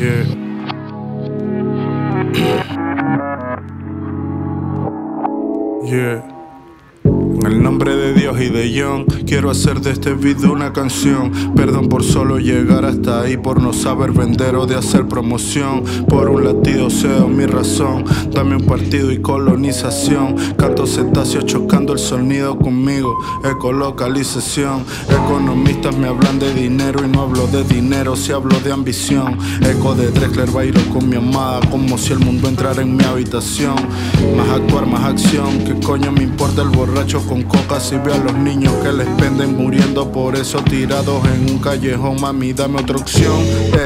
Yeah. yeah. En el nombre de Dios y de John, quiero hacer de este video una canción. Perdón por solo llegar hasta ahí, por no saber vender o de hacer promoción. Por un latido sea mi razón, dame un partido y colonización. Canto cetáceo chocando el sonido conmigo, ecolocalización. Economistas me hablan de dinero y no hablo de dinero, si hablo de ambición. Eco de Drexler Bairo con mi amada, como si el mundo entrara en mi habitación. Más actuar, más acción, ¿qué coño me importa el borracho? Con coca si veo a los niños que les penden muriendo por eso tirados en un callejón. Mami, dame otra opción.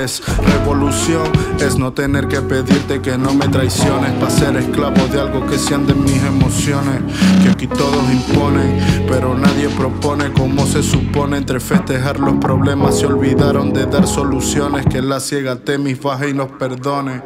Es revolución, es no tener que pedirte que no me traiciones para ser esclavo de algo que sean de mis emociones. Que aquí todos imponen, pero nadie propone como se supone. Entre festejar los problemas se olvidaron de dar soluciones. Que la ciega mis baje y nos perdone.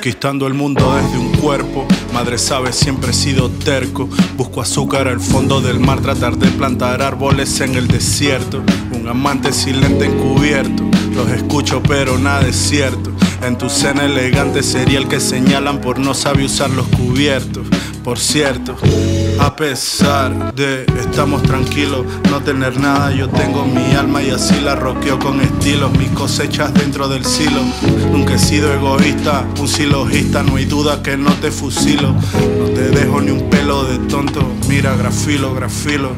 Conquistando el mundo desde un cuerpo, madre sabe siempre he sido terco. Busco azúcar al fondo del mar, tratar de plantar árboles en el desierto. Un amante silente encubierto, los escucho pero nada es cierto. En tu cena elegante sería el que señalan por no saber usar los cubiertos. Por cierto, a pesar de estamos tranquilos, no tener nada, yo tengo mi alma y así la roqueo con estilos, mis cosechas dentro del silo. Nunca he sido egoísta, un silogista, no hay duda que no te fusilo. No te dejo ni un pelo de tonto, mira, grafilo, grafilo.